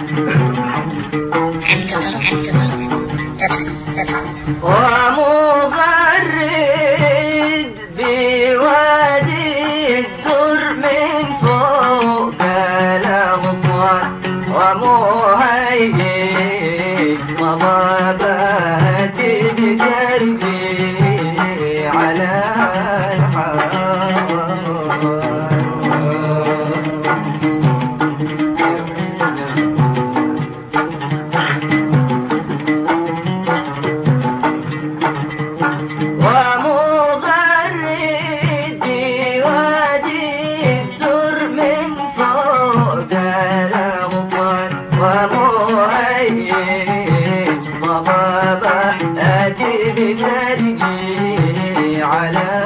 안쪽 안쪽 저쪽 저쪽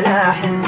فلاح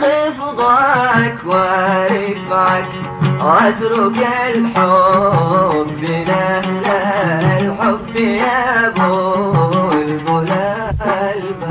خفضك وارفعك واترك الحب نهل الحب يا بلبل البلد.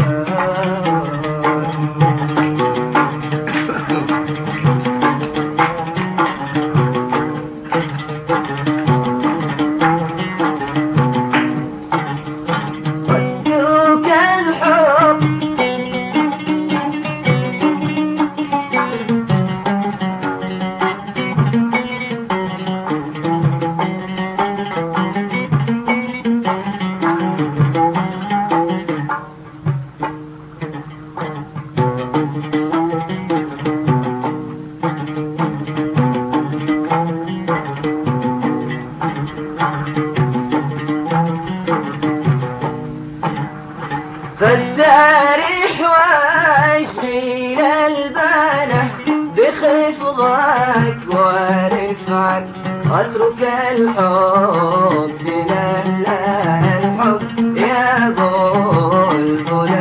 ورفعك واترك الحب لله الحب. يا بلبل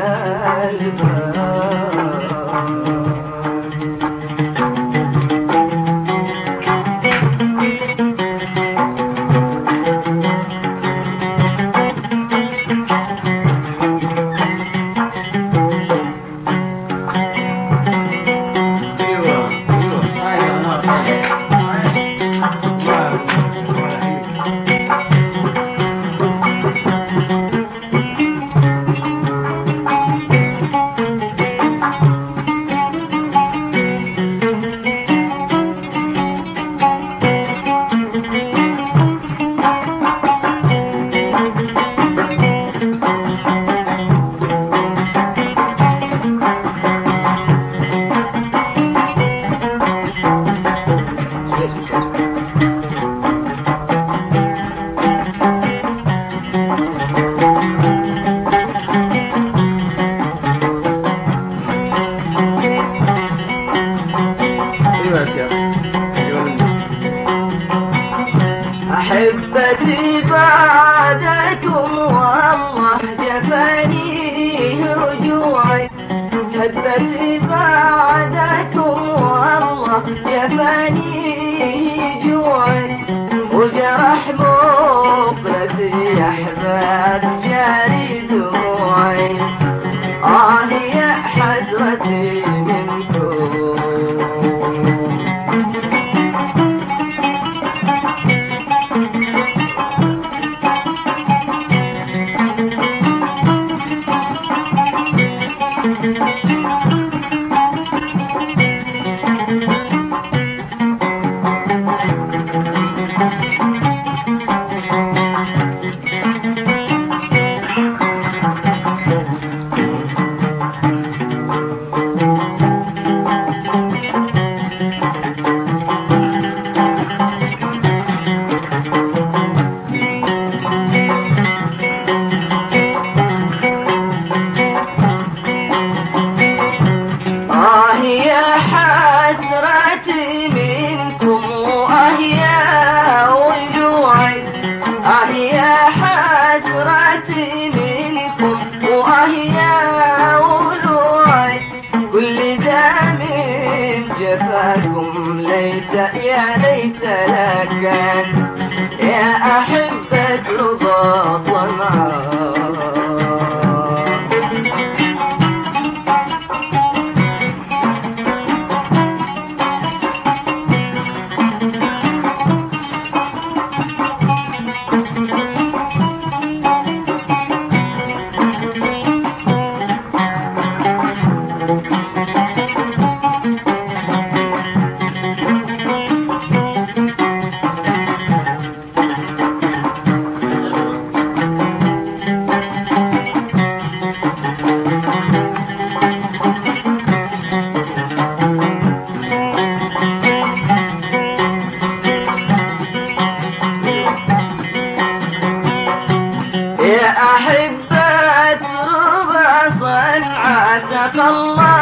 الباب والله جفاني جوعي وجرح مقلتي يا أحباب جاري دموعي. آه يا حسرتي منكم آه لكن يا أحبة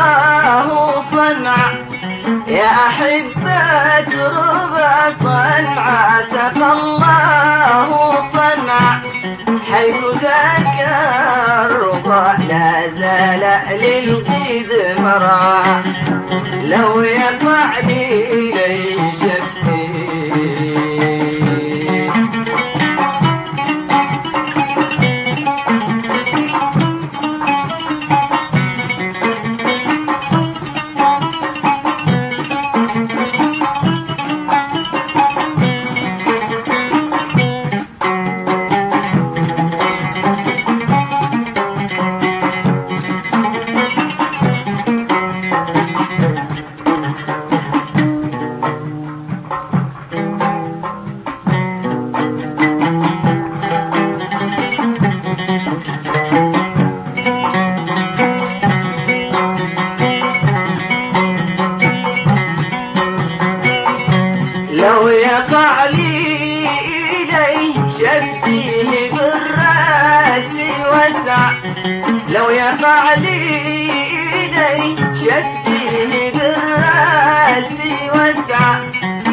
الله صنعاء يا أحبة ربع صنعاء سقى الله صنعاء حيث ذاك الرضا لا زال للقيد مرا. لو يقع لي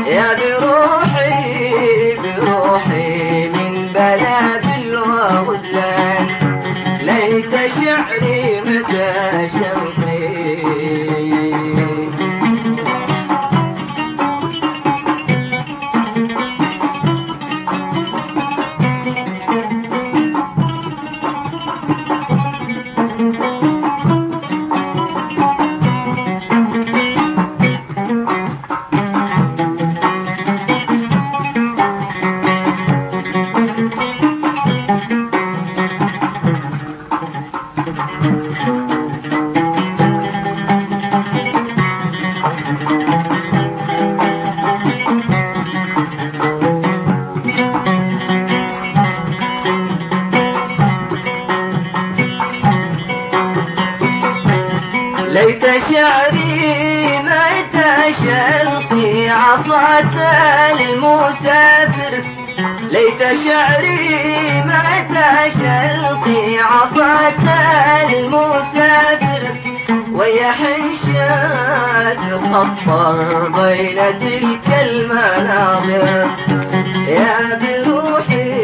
يا بروحي ليت شعري متى شلقي عصاة المسافر ليت شعري متى شلقي عصاة المسافر ويا حنشات خطر بين تلك المناظر. يا بروحي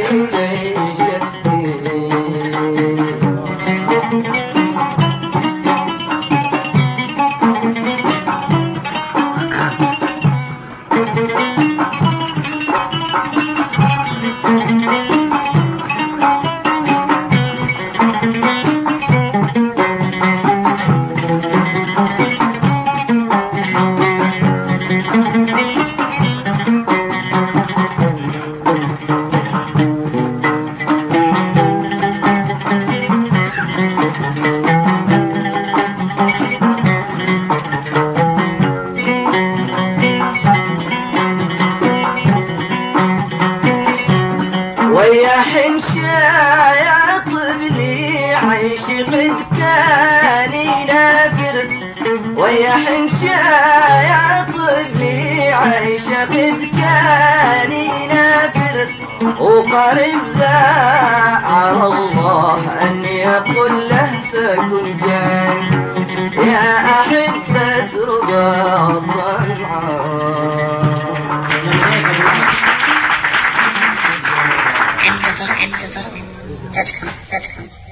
يا طبلي عيش قد كان ينافر وقرب ذا على الله أن يقول له فكن جان يا أحبة رضا الصنعاء انتظر انتظر تدخل تدخل